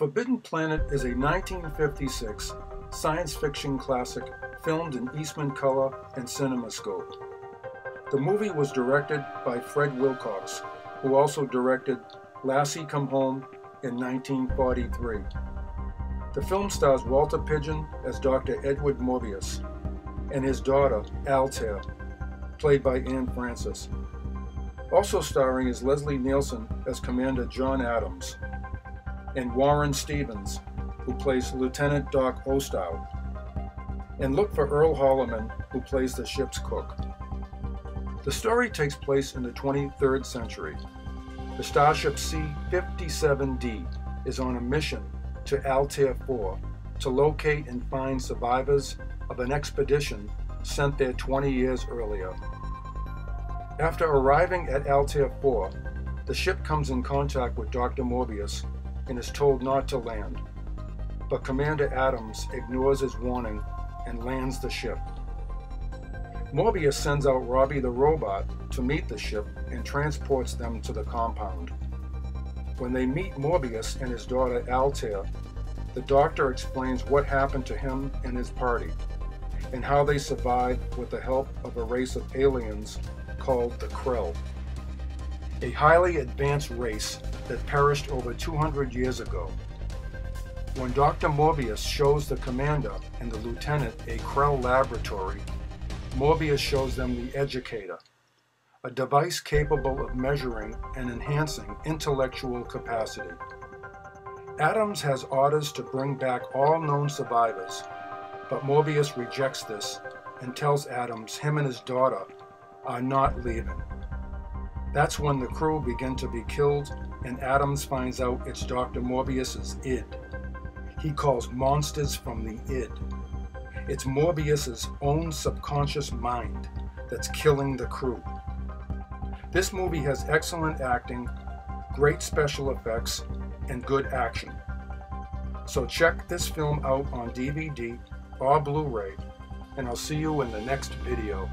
Forbidden Planet is a 1956 science fiction classic filmed in Eastman color and CinemaScope. The movie was directed by Fred Wilcox, who also directed Lassie Come Home in 1943. The film stars Walter Pidgeon as Dr. Edward Morbius and his daughter, Altair, played by Anne Francis. Also starring is Leslie Nielsen as Commander John Adams and Warren Stevens, who plays Lieutenant Doc Ostrow. And look for Earl Holliman, who plays the ship's cook. The story takes place in the 23rd century. The starship C-57D is on a mission to Altair 4 to locate and find survivors of an expedition sent there 20 years earlier. After arriving at Altair 4, the ship comes in contact with Dr. Morbius and is told not to land. But Commander Adams ignores his warning and lands the ship. Morbius sends out Robby the robot to meet the ship and transports them to the compound. When they meet Morbius and his daughter Altair, the doctor explains what happened to him and his party, and how they survived with the help of a race of aliens called the Krell, a highly advanced race that perished over 200 years ago. When Dr. Morbius shows the commander and the lieutenant a Krell laboratory, Morbius shows them the Educator, a device capable of measuring and enhancing intellectual capacity. Adams has orders to bring back all known survivors, but Morbius rejects this and tells Adams him and his daughter are not leaving. That's when the crew begin to be killed and Adams finds out it's Dr. Morbius's id. He calls monsters from the id. It's Morbius's own subconscious mind that's killing the crew. This movie has excellent acting, great special effects, and good action. So check this film out on DVD or Blu-ray, and I'll see you in the next video.